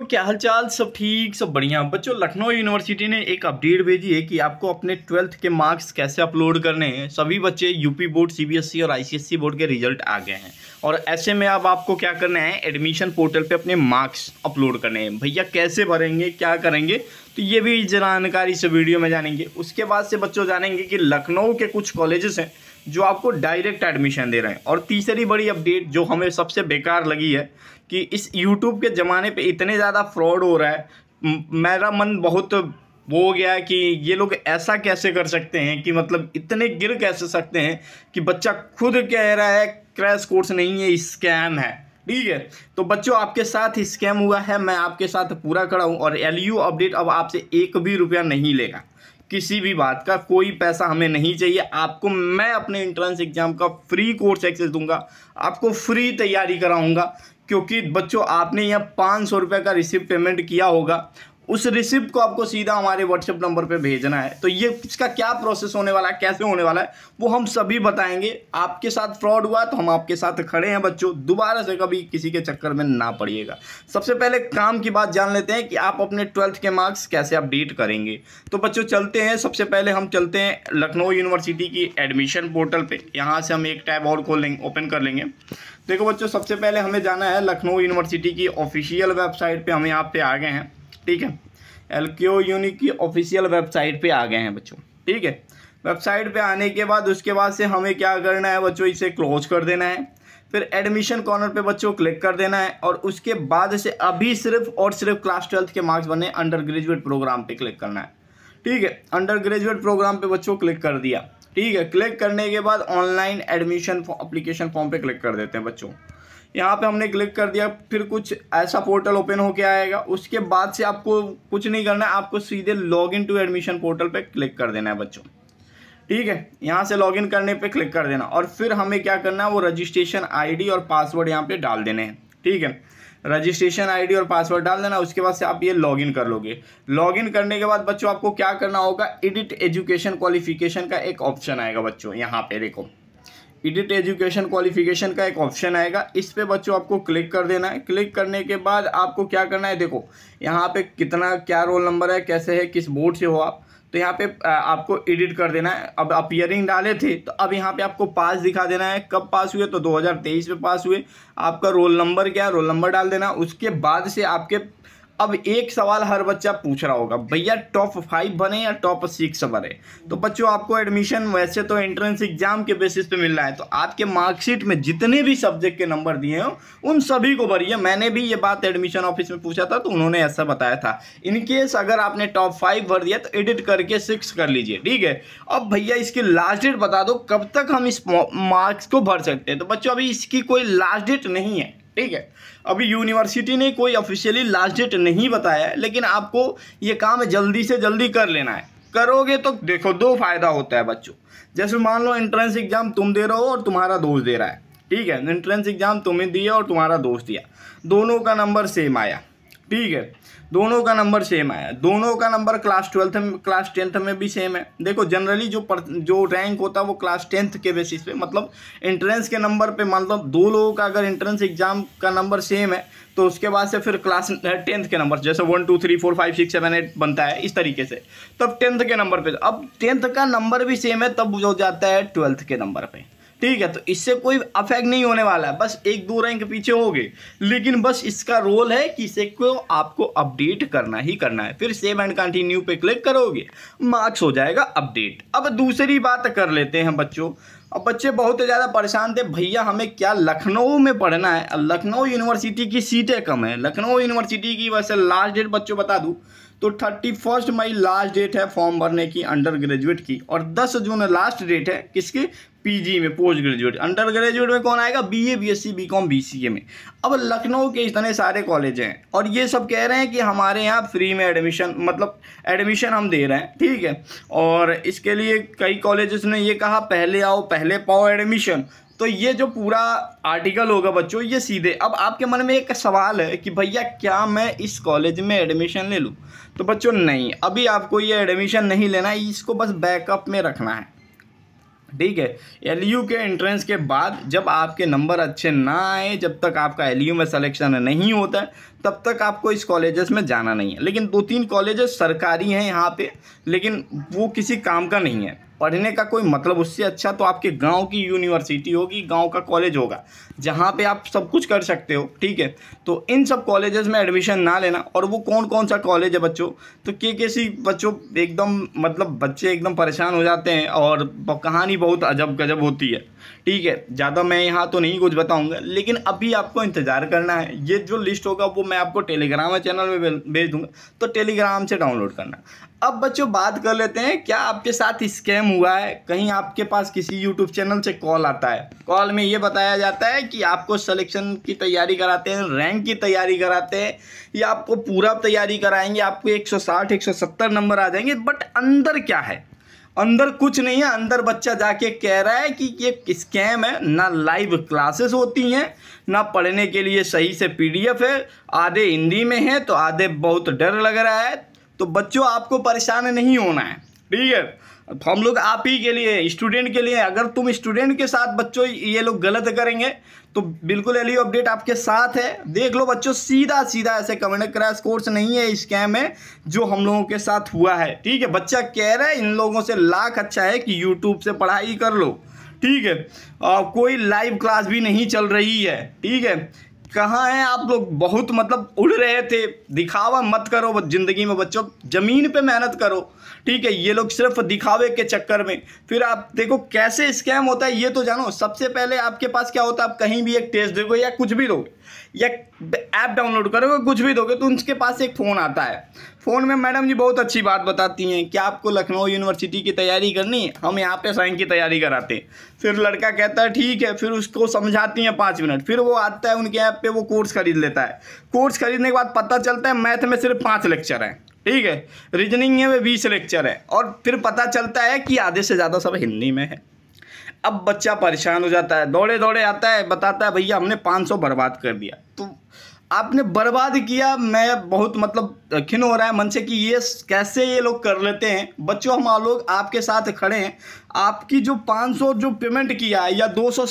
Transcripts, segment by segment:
क्या हालचाल? सब ठीक, सब बढ़िया। बच्चों, लखनऊ यूनिवर्सिटी ने एक अपडेट भेजी है कि आपको अपने ट्वेल्थ के मार्क्स कैसे अपलोड करने हैं। सभी बच्चे यूपी बोर्ड सीबीएसई और आईसीएसई बोर्ड के रिज़ल्ट आ गए हैं। और ऐसे में अब आपको क्या करना है? एडमिशन पोर्टल पे अपने मार्क्स अपलोड करने हैं। भैया, कैसे भरेंगे? क्या करेंगे? तो ये भी जानकारी से वीडियो में जानेंगे। उसके बाद से बच्चों जानेंगे कि लखनऊ के कुछ कॉलेजेस हैं जो आपको डायरेक्ट एडमिशन दे रहे हैं। और तीसरी बड़ी अपडेट जो हमें सबसे बेकार लगी है कि इस यूट्यूब के ज़माने पे इतने ज़्यादा फ्रॉड हो रहा है। मेरा मन बहुत वो हो गया कि ये लोग ऐसा कैसे कर सकते हैं कि मतलब इतने गिर कैसे सकते हैं कि बच्चा खुद कह रहा है, क्रैश कोर्स नहीं है स्कैम है। ठीक है? तो बच्चों, आपके साथ स्कैम हुआ है, मैं आपके साथ पूरा खड़ा हूँ और एल अपडेट अब आपसे एक भी रुपया नहीं लेगा। किसी भी बात का कोई पैसा हमें नहीं चाहिए। आपको मैं अपने इंट्रेंस एग्ज़ाम का फ्री कोर्स एक्सेस दूँगा। आपको फ्री तैयारी कराऊँगा, क्योंकि बच्चों, आपने यहाँ पाँच सौ रुपये का रिसिप्ट पेमेंट किया होगा। उस रिसिप्ट को आपको सीधा हमारे व्हाट्सएप नंबर पे भेजना है। तो ये इसका क्या प्रोसेस होने वाला है, कैसे होने वाला है, वो हम सभी बताएँगे। आपके साथ फ्रॉड हुआ तो हम आपके साथ खड़े हैं बच्चों। दोबारा से कभी किसी के चक्कर में ना पड़िएगा। सबसे पहले काम की बात जान लेते हैं कि आप अपने ट्वेल्थ के मार्क्स कैसे अपडेट करेंगे। तो बच्चों चलते हैं। सबसे पहले हम चलते हैं लखनऊ यूनिवर्सिटी की एडमिशन पोर्टल पर यहाँ से हम एक टैब और खोल लेंगे ओपन कर लेंगे। देखो बच्चों, सबसे पहले हमें जाना है लखनऊ यूनिवर्सिटी की ऑफिशियल वेबसाइट पे। हम यहाँ पे आ गए हैं। ठीक है? एल क्यू यूनिक की ऑफिशियल वेबसाइट पे आ गए हैं बच्चों, ठीक है? वेबसाइट पे आने के बाद, उसके बाद से हमें क्या करना है बच्चों, इसे क्लोज कर देना है, फिर एडमिशन कॉर्नर पे बच्चों क्लिक कर देना है, और उसके बाद से अभी सिर्फ़ और सिर्फ़ क्लास ट्वेल्थ के मार्क्स बने अंडर ग्रेजुएट प्रोग्राम पे क्लिक करना है, ठीक है? अंडर ग्रेजुएट प्रोग्राम पे बच्चों क्लिक कर दिया, ठीक है? क्लिक करने के बाद ऑनलाइन एडमिशन अप्लीकेशन फॉर्म पे क्लिक कर देते हैं बच्चों। यहाँ पे हमने क्लिक कर दिया, फिर कुछ ऐसा पोर्टल ओपन होके आएगा। उसके बाद से आपको कुछ नहीं करना है, आपको सीधे log in to admission portal पे क्लिक कर देना है बच्चों। ठीक है, यहाँ से लॉगिन करने पे क्लिक कर देना। और फिर हमें क्या करना है, वो रजिस्ट्रेशन आईडी और पासवर्ड यहाँ पे डाल देने हैं। ठीक है रजिस्ट्रेशन आईडी और पासवर्ड डाल देना, उसके बाद से आप ये लॉगिन कर लोगे। लॉगिन करने के बाद बच्चों आपको क्या करना होगा एडिट एजुकेशन क्वालिफिकेशन का एक ऑप्शन आएगा बच्चों, यहाँ पे देखो। एडिट एजुकेशन क्वालिफिकेशन का एक ऑप्शन आएगा। इस पे बच्चों आपको क्लिक कर देना है। क्लिक करने के बाद आपको क्या करना है? देखो, यहाँ पे कितना, क्या रोल नंबर है, कैसे है, किस बोर्ड से हो आप? तो यहाँ पे आपको एडिट कर देना है। अब अपियरिंग डाले थे तो अब यहाँ पे आपको पास दिखा देना है। कब पास हुए? तो 2023 में पास हुए। आपका रोल नंबर क्या है? रोल नंबर डाल देना। उसके बाद से आपके अब एक सवाल हर बच्चा पूछ रहा होगा, भैया टॉप फाइव बने या टॉप सिक्स बने? तो बच्चों, आपको एडमिशन वैसे तो एंट्रेंस एग्ज़ाम के बेसिस पे मिल रहा है तो आपके मार्कशीट में जितने भी सब्जेक्ट के नंबर दिए हो, उन सभी को भरिए। मैंने भी ये बात एडमिशन ऑफ़िस में पूछा था तो उन्होंने ऐसा बताया था। इनकेस अगर आपने टॉप फाइव भर दिया तो एडिट करके सिक्स कर लीजिए, ठीक है? अब भैया, इसकी लास्ट डेट बता दो, कब तक हम इस मार्क्स को भर सकते हैं? तो बच्चों, अभी इसकी कोई लास्ट डेट नहीं है। ठीक है? अभी यूनिवर्सिटी ने कोई ऑफिशियली लास्ट डेट नहीं बताया है, लेकिन आपको ये काम जल्दी से जल्दी कर लेना है। करोगे तो देखो, दो फ़ायदा होता है बच्चों। जैसे मान लो एंट्रेंस एग्ज़ाम तुम दे रहे हो और तुम्हारा दोस्त दे रहा है, ठीक है? एंट्रेंस एग्ज़ाम तुम्हें दिया और तुम्हारा दोस्त दिया। दोनों का नंबर सेम आया, ठीक है? दोनों का नंबर सेम आया दोनों का नंबर क्लास ट्वेल्थ में क्लास टेंथ में भी सेम है। देखो जनरली जो पर, जो रैंक होता है वो क्लास टेंथ के बेसिस पे मतलब एंट्रेंस के नंबर पे मतलब दो लोगों का अगर एंट्रेंस एग्ज़ाम का नंबर सेम है तो उसके बाद से फिर क्लास टेंथ के नंबर जैसे one two three four five six seven eight बनता है इस तरीके से। तब टेंथ के नंबर पे अब टेंथ का नंबर भी सेम है तब हो जाता है ट्वेल्थ के नंबर पर ठीक है तो इससे कोई अफेक्ट नहीं होने वाला है। बस एक दो रैंक पीछे हो गए। लेकिन बस इसका रोल है कि इसे को आपको अपडेट करना ही करना है। फिर सेव एंड कंटिन्यू पे क्लिक करोगे मार्क्स हो जाएगा अपडेट अब दूसरी बात कर लेते हैं बच्चों। अब बच्चे बहुत ज़्यादा परेशान थे, भैया, हमें क्या लखनऊ में पढ़ना है? लखनऊ यूनिवर्सिटी की सीटें कम है। लखनऊ यूनिवर्सिटी की वैसे लास्ट डेट बच्चों बता दूँ। तो thirty first May last date है फॉर्म भरने की, अंडर ग्रेजुएट की। और दस जून लास्ट डेट है किसकी? पीजी में, पोस्ट ग्रेजुएट। अंडर ग्रेजुएट में कौन आएगा? बीए बीएससी बीकॉम बीसीए में। अब लखनऊ के इतने सारे कॉलेज हैं और ये सब कह रहे हैं कि हमारे यहाँ फ्री में एडमिशन मतलब एडमिशन हम दे रहे हैं, ठीक है? और इसके लिए कई कॉलेजेस ने ये कहा, पहले आओ, पहले पाओ एडमिशन तो ये जो पूरा आर्टिकल होगा बच्चों, ये सीधे। अब आपके मन में एक सवाल है कि भैया, क्या मैं इस कॉलेज में एडमिशन ले लूँ? तो बच्चों, नहीं। अभी आपको ये एडमिशन नहीं लेना है इसको बस बैकअप में रखना है। ठीक है? एल के एंट्रेंस के बाद जब आपके नंबर अच्छे ना आए, जब तक आपका एल में सिलेक्शन नहीं होता है, तब तक आपको इस कॉलेजेस में जाना नहीं है। लेकिन दो तीन कॉलेजेस सरकारी हैं यहाँ पे, लेकिन वो किसी काम का नहीं है। पढ़ने का कोई मतलब उससे अच्छा तो आपके गाँव की यूनिवर्सिटी होगी, गाँव का कॉलेज होगा, जहाँ पे आप सब कुछ कर सकते हो, ठीक है? तो इन सब कॉलेजेस में एडमिशन ना लेना, और वो कौन कौन सा कॉलेज है बच्चों? तो के के सी बच्चों एकदम मतलब बच्चे एकदम परेशान हो जाते हैं, और कहानी बहुत अजब गजब होती है। ठीक है, ज़्यादा मैं यहाँ तो नहीं कुछ बताऊँगा, लेकिन अभी आपको इंतज़ार करना है। ये जो लिस्ट होगा, वो मैं आपको टेलीग्राम चैनल में भेज दूँगा तो टेलीग्राम से डाउनलोड करना। अब बच्चों, बात कर लेते हैं, क्या आपके साथ स्कैम हुआ है? कहीं आपके पास किसी यूट्यूब चैनल से कॉल आता है? कॉल में ये बताया जाता है कि आपको सिलेक्शन की तैयारी कराते हैं रैंक की तैयारी कराते हैं, या आपको पूरा तैयारी कराएँगे, आपको 160 170 नंबर आ जाएँगे बट अंदर क्या है? अंदर कुछ नहीं है, अंदर बच्चा जाके कह रहा है कि ये स्कैम है, ना लाइव क्लासेस होती हैं, ना पढ़ने के लिए सही से पीडीएफ है, आधे हिंदी में है तो आधे बहुत डर लग रहा है। तो बच्चों, आपको परेशान नहीं होना है, ठीक है? हम लोग आप ही के लिए स्टूडेंट के लिए अगर तुम स्टूडेंट के साथ बच्चों ये लोग गलत करेंगे तो बिल्कुल एलियो अपडेट आपके साथ है। देख लो बच्चों सीधा सीधा ऐसे कमेंट क्रैश कोर्स नहीं है स्कैम है जो हम लोगों के साथ हुआ है। ठीक है बच्चा कह रहा है इन लोगों से लाख अच्छा है कि यूट्यूब से पढ़ाई कर लो। ठीक है आ, कोई लाइव क्लास भी नहीं चल रही है। ठीक है कहाँ हैं आप लोग? बहुत मतलब उड़ रहे थे। दिखावा मत करो ज़िंदगी में बच्चों। ज़मीन पे मेहनत करो। ठीक है, ये लोग सिर्फ़ दिखावे के चक्कर में। फिर आप देखो कैसे स्कैम होता है, ये तो जानो। सबसे पहले आपके पास क्या होता है? आप कहीं भी एक टेस्ट दोगे या कुछ भी दोगे। या ऐप डाउनलोड करोगे, कुछ भी दोगे तो उनके पास एक फ़ोन आता है। फ़ोन में मैडम जी बहुत अच्छी बात बताती हैं कि आपको लखनऊ यूनिवर्सिटी की तैयारी करनी हम यहाँ पे साइंस की तैयारी कराते हैं। फिर लड़का कहता है, ठीक है। फिर उसको समझाती हैं पाँच मिनट। फिर वो आता है उनके ऐप पे, वो कोर्स खरीद लेता है। कोर्स खरीदने के बाद पता चलता है मैथ में सिर्फ़ पाँच लेक्चर हैं। ठीक है? रीजनिंग में बीस लेक्चर है। और फिर पता चलता है कि आधे से ज़्यादा सब हिंदी में है। अब बच्चा परेशान हो जाता है दौड़े दौड़े आता है, बताता है, भैया, हमने पाँच सौ बर्बाद कर दिया। तो आपने बर्बाद किया, मैं बहुत मतलब खिन हो रहा है मन से कि ये कैसे ये लोग कर लेते हैं। बच्चों, हम लोग आपके साथ खड़े हैं। आपकी जो 500 जो पेमेंट किया है या दो सौ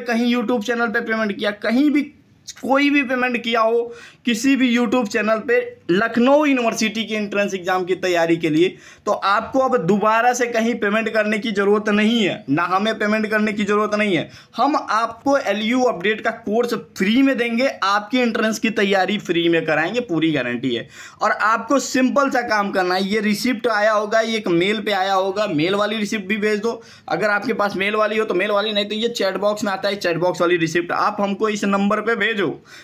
कहीं यूट्यूब चैनल पे पेमेंट किया, कहीं भी कोई भी पेमेंट किया हो किसी भी यूट्यूब चैनल पे लखनऊ यूनिवर्सिटी के एंट्रेंस एग्ज़ाम की तैयारी के लिए तो आपको अब दोबारा से कहीं पेमेंट करने की ज़रूरत नहीं है। ना हमें पेमेंट करने की ज़रूरत नहीं है। हम आपको एलयू अपडेट का कोर्स फ्री में देंगे, आपकी एंट्रेंस की तैयारी फ्री में कराएँगे, पूरी गारंटी है। और आपको सिंपल सा काम करना है, ये रिसिप्ट आया होगा, ये एक मेल पर आया होगा मेल वाली रिसिप्ट भी भेज दो। अगर आपके पास मेल वाली हो तो मेल वाली, नहीं तो ये चैटबॉक्स में आता है चैटबॉक्स वाली रिसिप्ट आप हमको इस नंबर पर भेजो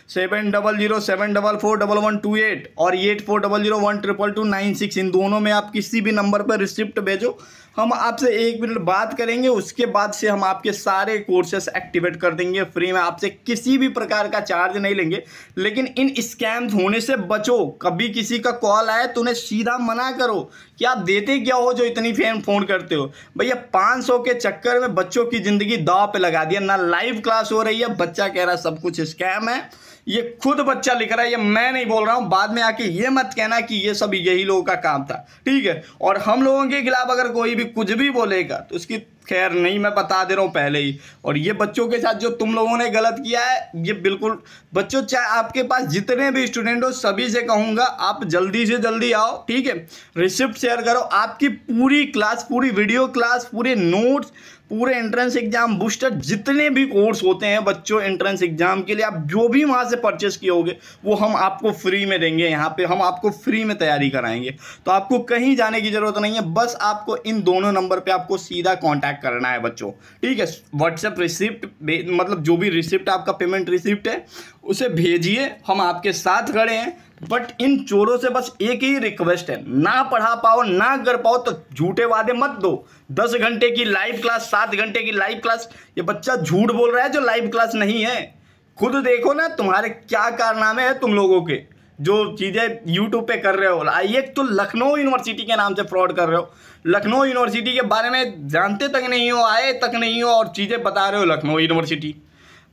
seven double zero, seven double four double one two eight और eight four double zero one triple two nine six, इन दोनों में आप किसी भी नंबर पर रिसिप्ट भेजो। हम आपसे एक मिनट बात करेंगे, उसके बाद से हम आपके सारे कोर्सेस एक्टिवेट कर देंगे। फ्री में आपसे किसी भी प्रकार का चार्ज नहीं लेंगे। लेकिन इन स्कैम्स होने से बचो। कभी किसी का कॉल आए तो उन्हें सीधा मना करो। कि आप देते क्या हो जो इतनी फ़ैन फ़ोन करते हो? भैया 500 के चक्कर में बच्चों की ज़िंदगी दाव पे लगा दिया ना लाइव क्लास हो रही है, बच्चा कह रहा सब कुछ स्कैम है। ये खुद बच्चा लिख रहा है, ये मैं नहीं बोल रहा हूँ, बाद में आके ये मत कहना कि ये सब यही लोगों का काम था, ठीक है? और हम लोगों के खिलाफ अगर कोई भी कुछ भी बोलेगा तो उसकी खैर नहीं, मैं बता दे रहा हूँ पहले ही। और ये बच्चों के साथ जो तुम लोगों ने गलत किया है, ये बिल्कुल, बच्चों, चाहे आपके पास जितने भी स्टूडेंट हो, सभी से कहूँगा, आप जल्दी से जल्दी आओ, ठीक है? रिसिप्ट शेयर करो, आपकी पूरी क्लास पूरी वीडियो क्लास पूरे नोट्स पूरे एंट्रेंस एग्ज़ाम बूस्टर जितने भी कोर्स होते हैं बच्चों एंट्रेंस एग्ज़ाम के लिए, आप जो भी वहाँ से परचेस किए होगे वो हम आपको फ्री में देंगे यहाँ पे, हम आपको फ्री में तैयारी कराएँगे। तो आपको कहीं जाने की ज़रूरत नहीं है, बस आपको इन दोनों नंबर पे आपको सीधा कांटेक्ट करना है बच्चों। ठीक है व्हाट्सएप रिसिप्ट मतलब जो भी रिसिप्ट आपका पेमेंट रिसिप्ट है, उसे भेजिए, हम आपके साथ खड़े हैं। बट इन चोरों से बस एक ही रिक्वेस्ट है, ना पढ़ा पाओ, ना कर पाओ तो झूठे वादे मत दो। दस घंटे की लाइव क्लास सात घंटे की लाइव क्लास ये बच्चा झूठ बोल रहा है जो लाइव क्लास नहीं है। खुद देखो ना तुम्हारे क्या कारनामे हैं तुम लोगों के, जो चीज़ें यूट्यूब पे कर रहे हो। एक तो लखनऊ यूनिवर्सिटी के नाम से फ्रॉड कर रहे हो। लखनऊ यूनिवर्सिटी के बारे में जानते तक नहीं हो, आए तक नहीं हो और चीज़ें बता रहे हो लखनऊ यूनिवर्सिटी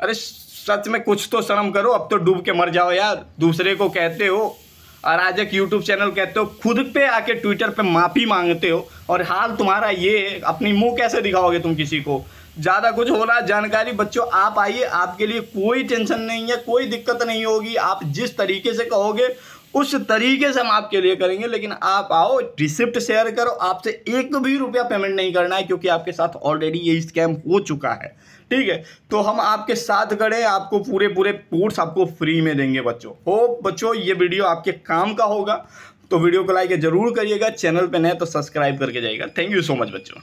अरे सच में कुछ तो शर्म करो, अब तो डूब के मर जाओ यार। दूसरे को कहते हो, अराजक यूट्यूब चैनल कहते हो, खुद पे आके ट्विटर पे माफ़ी मांगते हो, और हाल तुम्हारा ये अपनी मुँह कैसे दिखाओगे तुम किसी को? ज़्यादा कुछ हो रहा है, जानकारी, बच्चों, आप आइए, आपके लिए कोई टेंशन नहीं है, कोई दिक्कत नहीं होगी। आप जिस तरीके से कहोगे उस तरीके से हम आपके लिए करेंगे, लेकिन आप आओ, रिसिप्ट शेयर करो। आपसे एक भी रुपया पेमेंट नहीं करना है, क्योंकि आपके साथ ऑलरेडी ये स्कैम हो चुका है। ठीक है? तो हम आपके साथ खड़े आपको पूरे पूरे कोर्स आपको फ्री में देंगे बच्चों। हो बच्चों, ये वीडियो आपके काम का होगा। तो वीडियो को लाइक ज़रूर करिएगा चैनल पर नए तो सब्सक्राइब करके जाइएगा। थैंक यू सो मच बच्चों।